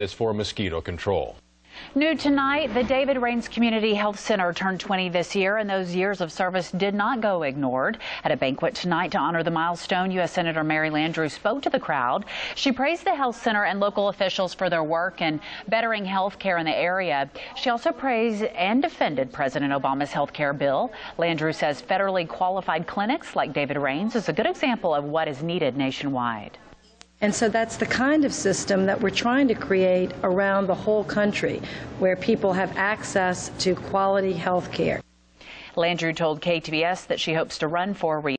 is for mosquito control. New tonight, the David Raines Community Health Center turned 20 this year, and those years of service did not go ignored. At a banquet tonight to honor the milestone, U.S. Senator Mary Landrieu spoke to the crowd. She praised the health center and local officials for their work in bettering health care in the area. She also praised and defended President Obama's health care bill. Landrieu says federally qualified clinics like David Raines is a good example of what is needed nationwide. And so that's the kind of system that we're trying to create around the whole country, where people have access to quality health care. Landrieu told KTBS that she hopes to run for re